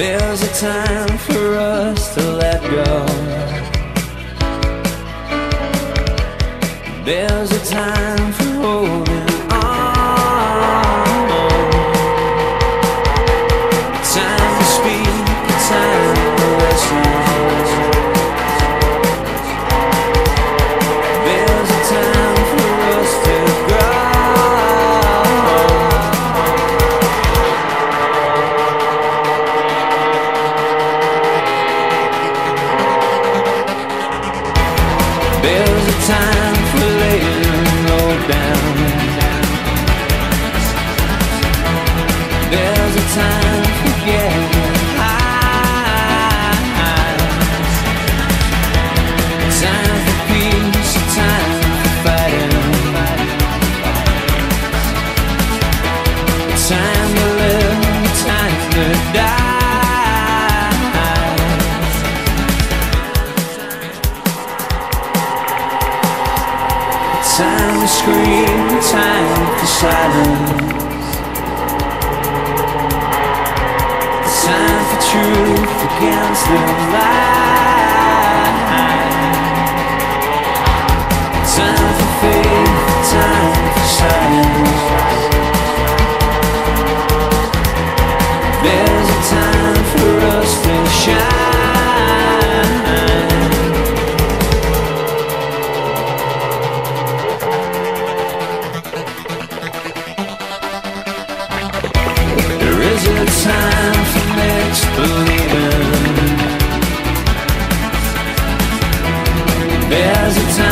There's a time for us to let go. There's a time for holding time Time to scream, time for silence. Time for truth against the lie. There's a time for next believing? There's a time.